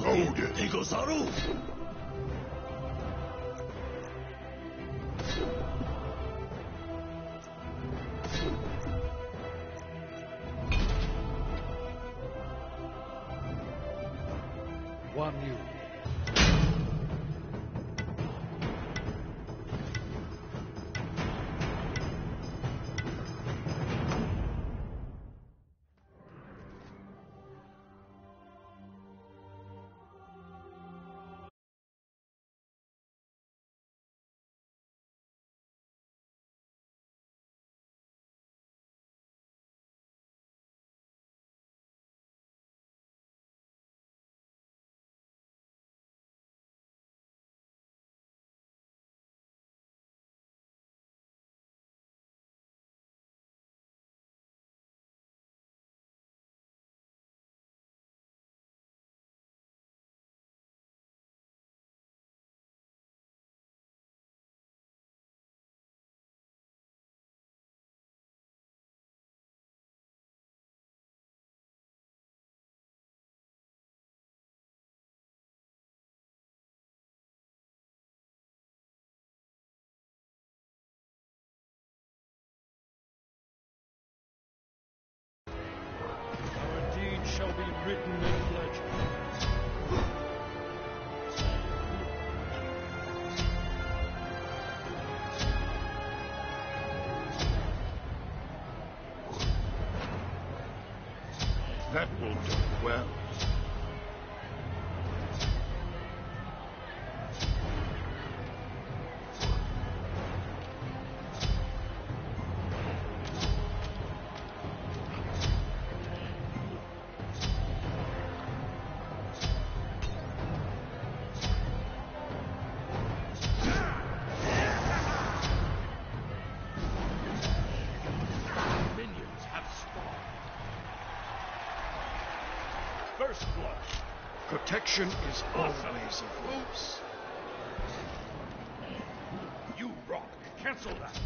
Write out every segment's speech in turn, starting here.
うでござるう。Be written in legend. That will do well. Protection is always of use. You rock. Cancel that.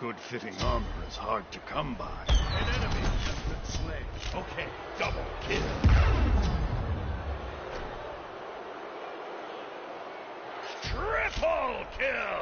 Good fitting armor is hard to come by. An enemy has been slain. Okay, double kill. Kill!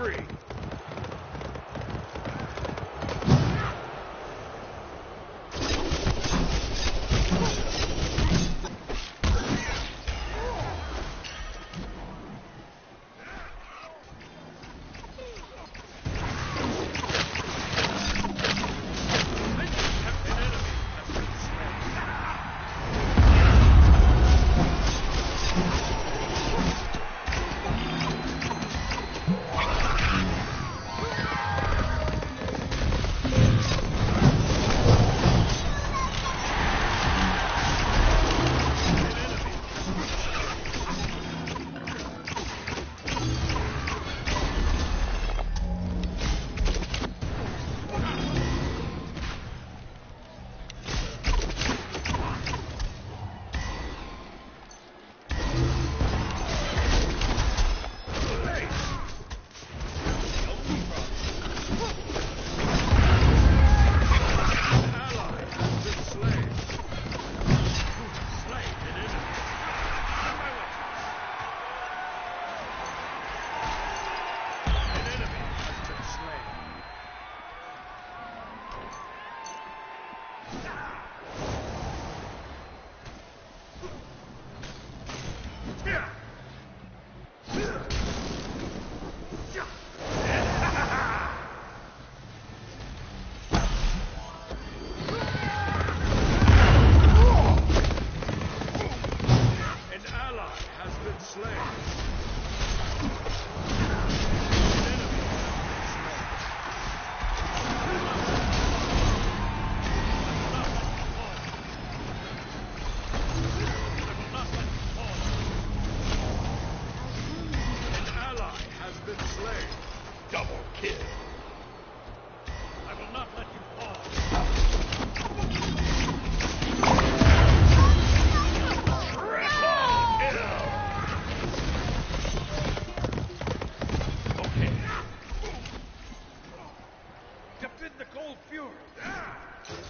Killing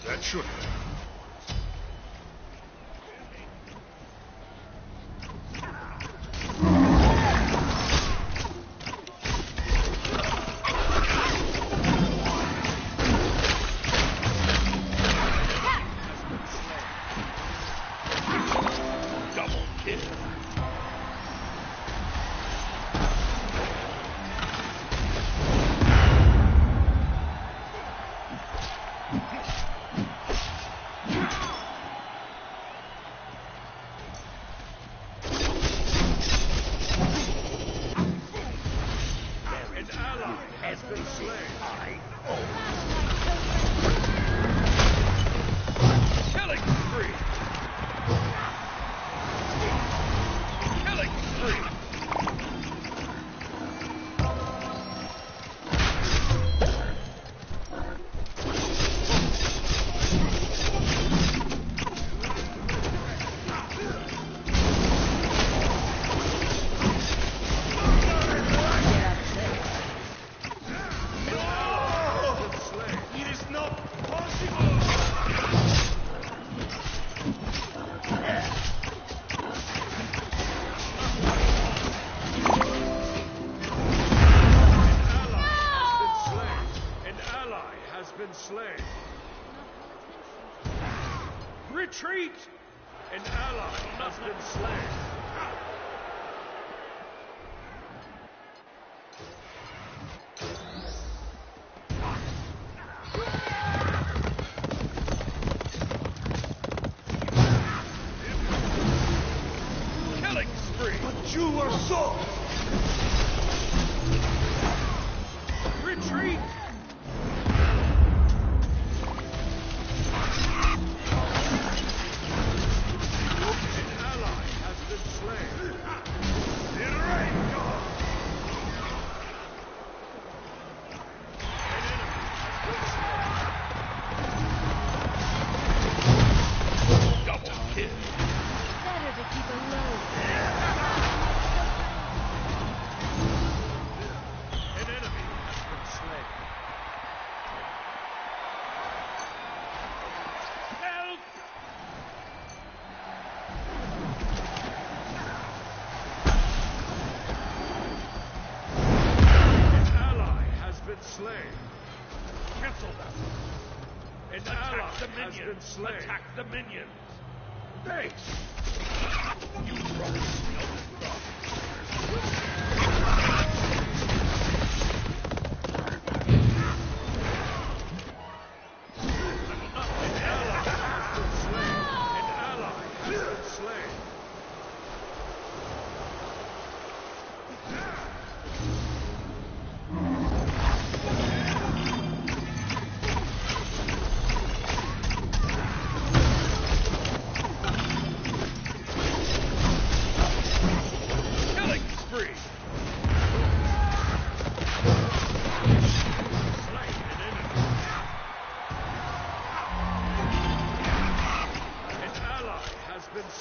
That should slain.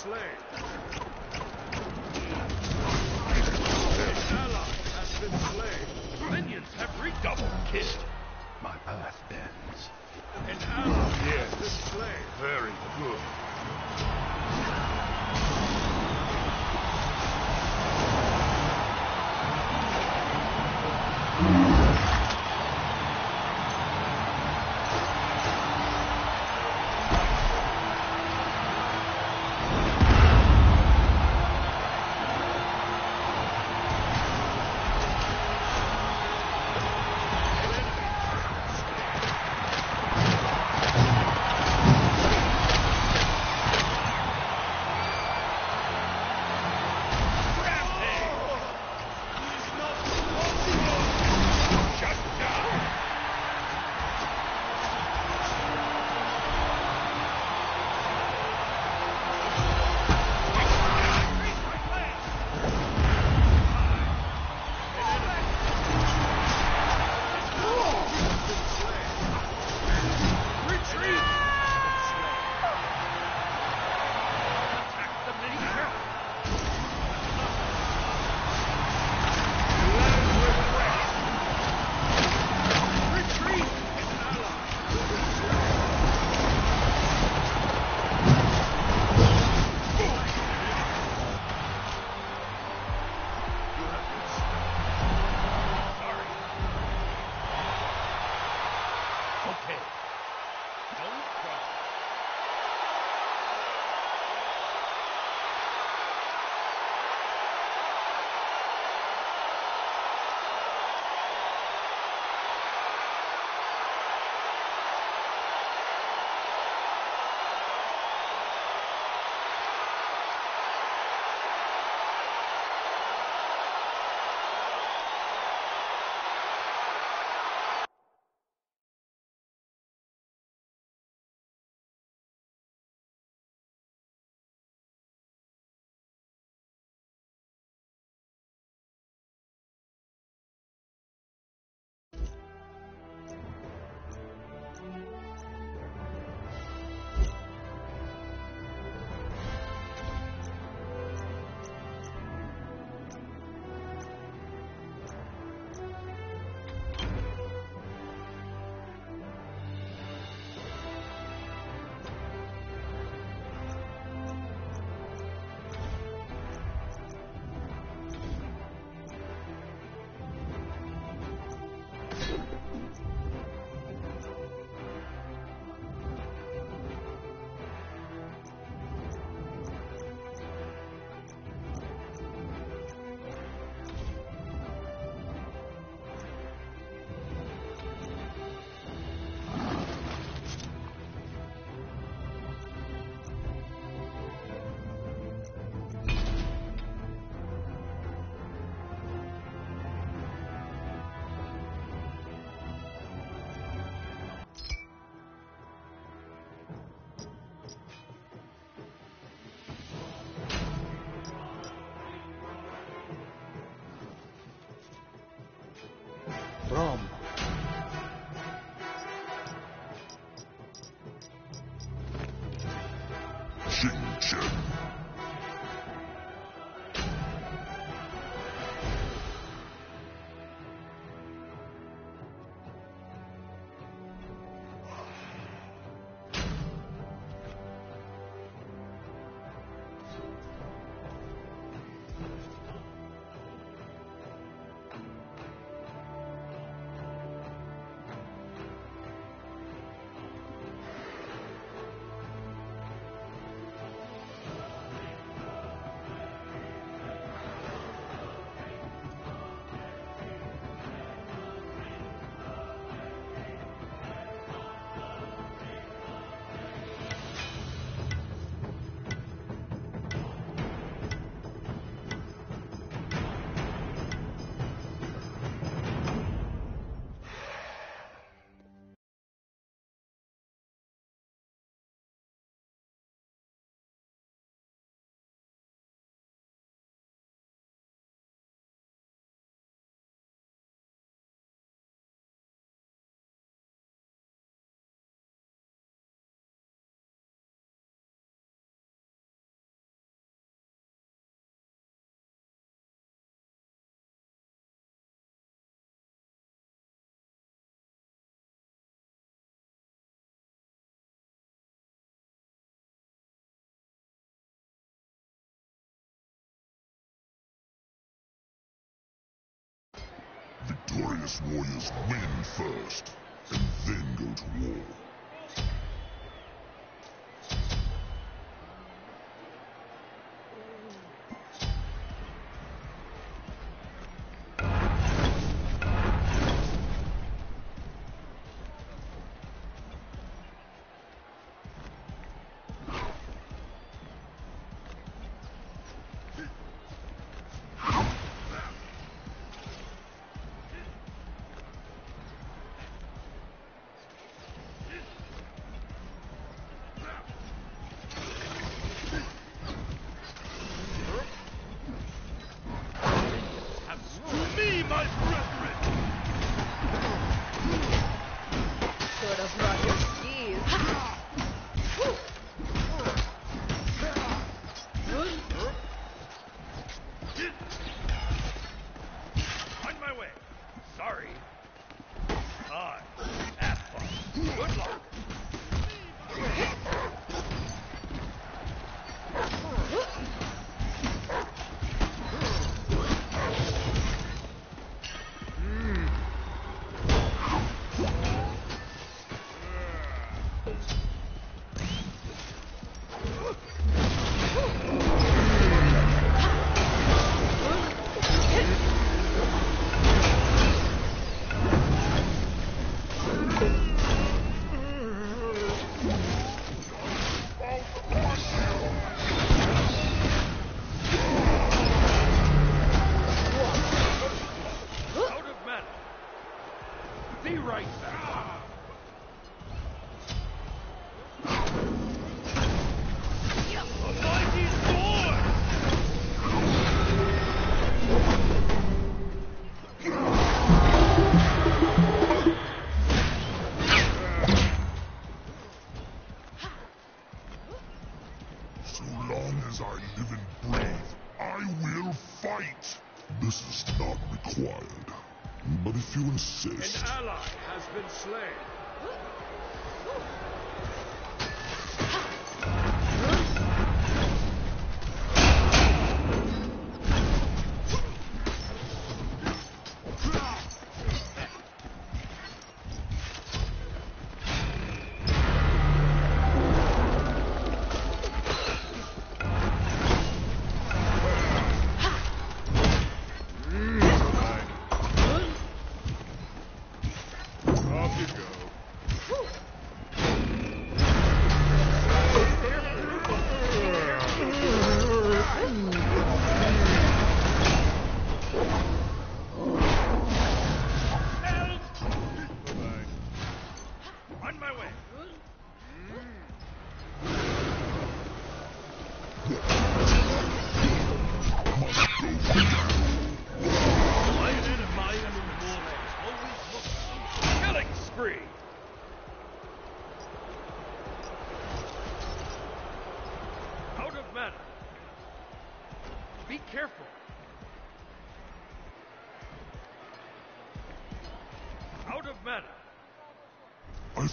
slain. An ally has been slain. Minions have redoubled. Kissed. My path bends. An ally yes. has been slain. Very good. Trump. Warriors win first, and then go to war. right back.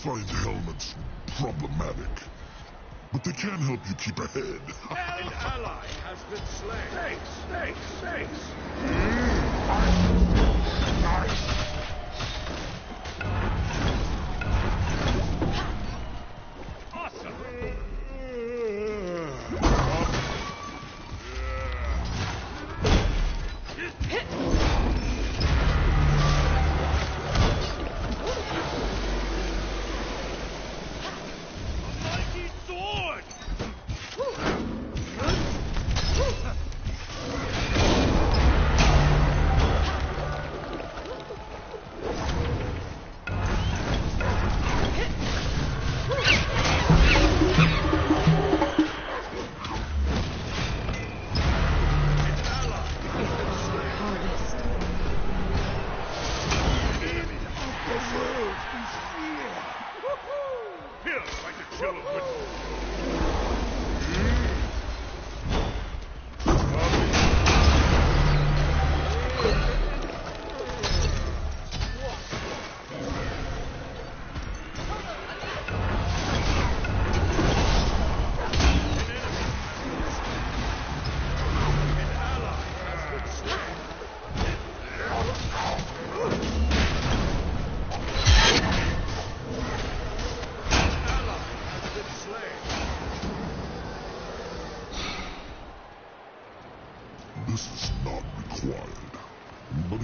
Find helmets problematic, but they can help you keep ahead. An ally has been slain. Thanks, thanks, thanks. Mm. Awesome.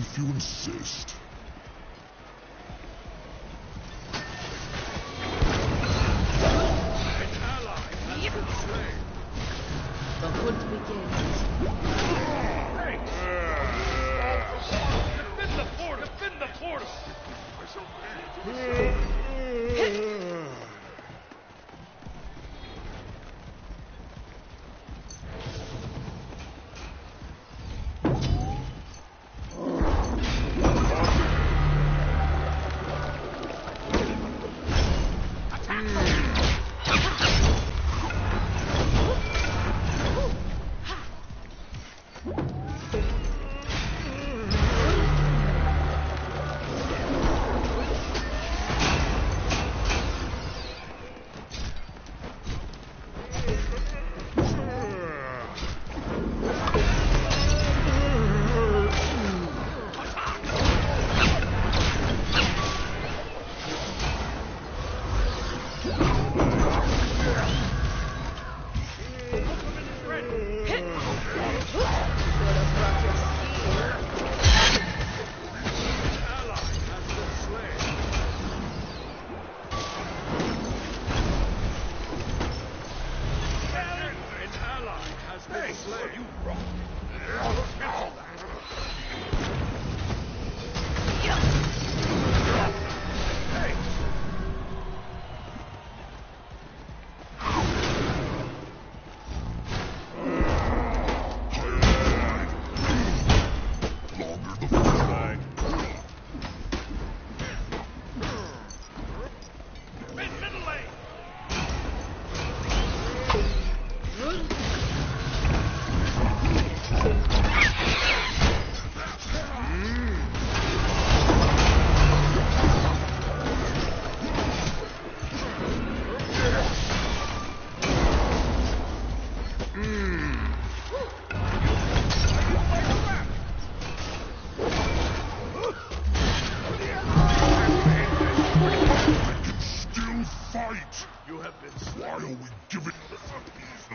If you insist, You have been slain. Why are we giving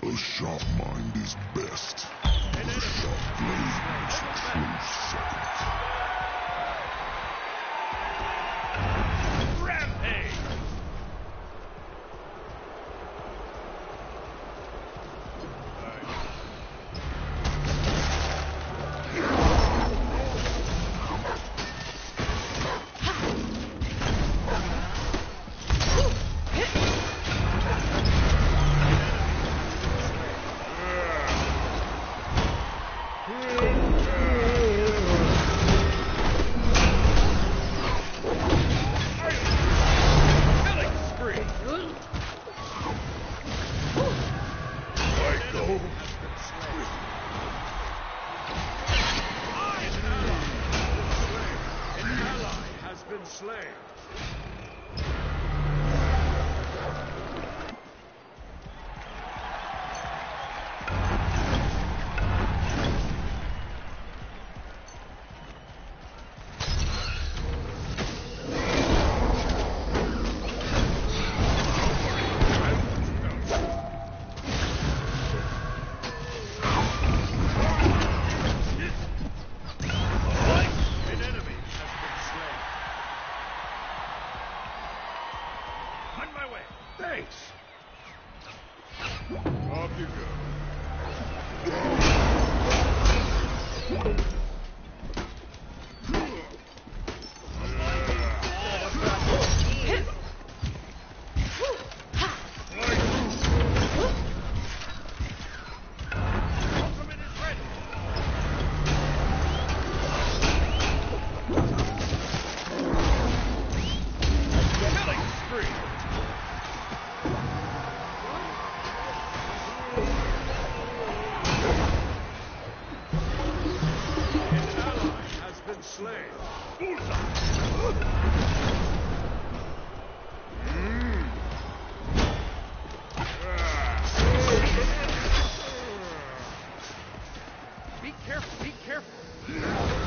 A sharp mind is best. The sharp blade is a close second. Be careful.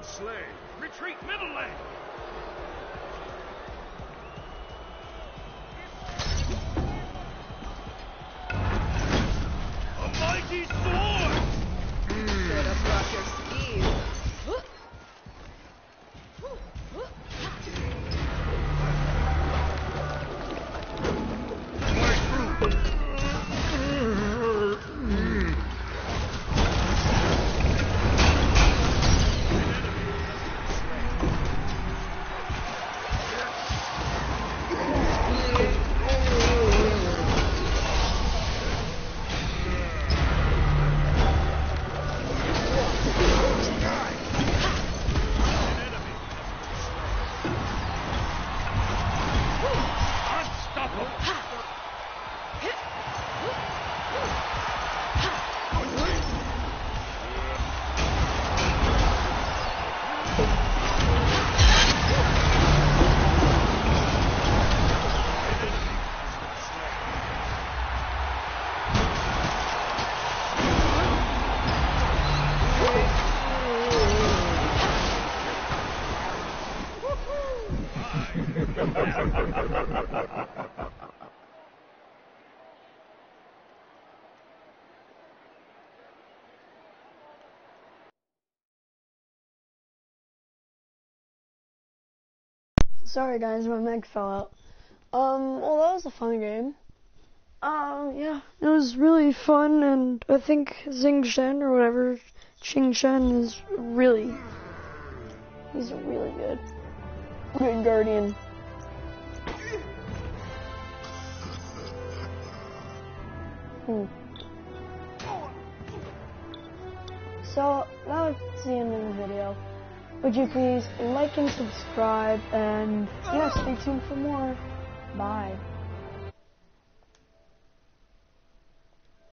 Been slain. Retreat middle lane. Sorry guys, my mic fell out. Um, well that was a fun game. Um, yeah, it was really fun and I think Xing Shen or whatever, Xing Shen is really, he's really good. Good guardian. Hmm. So, that's the end of the video. Would you please like and subscribe and yeah, stay tuned for more. Bye.